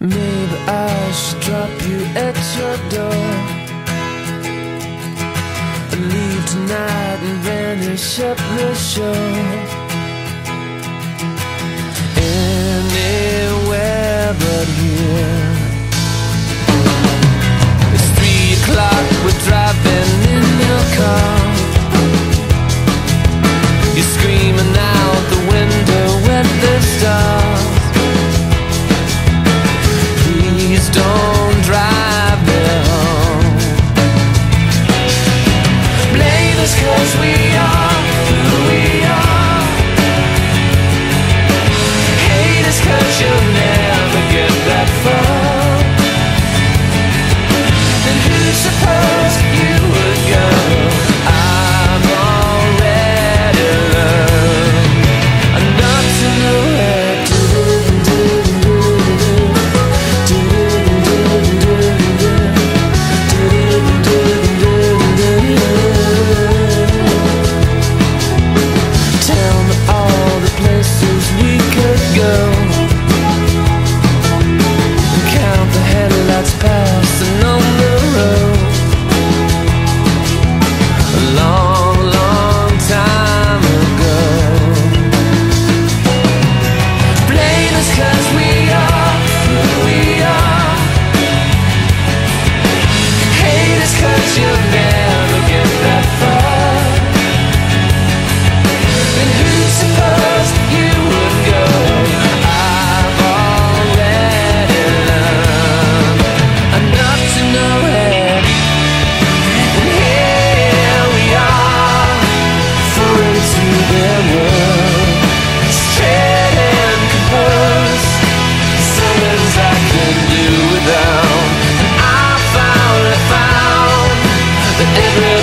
Maybe I should drop you at your door and leave tonight and vanish up the shore. Anywhere but here. It's three o'clock, we're driving in your car. You're screaming out the window at the stars. Cause we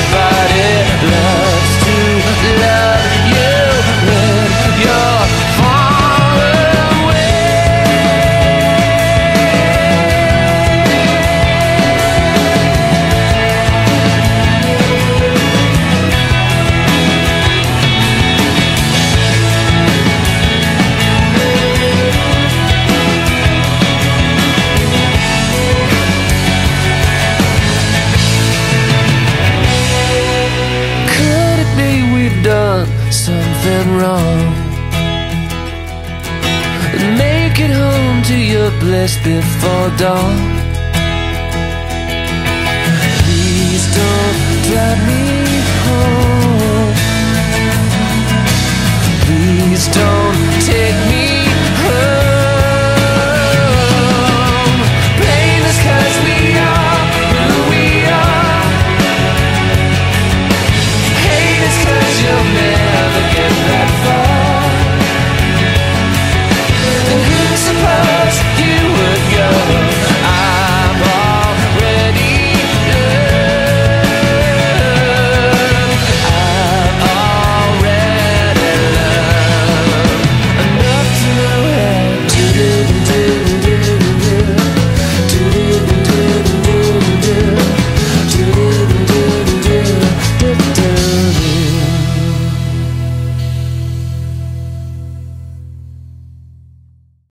everybody loves to love something wrong? Make it home to your bliss before dawn. Please don't drive me home. Please don't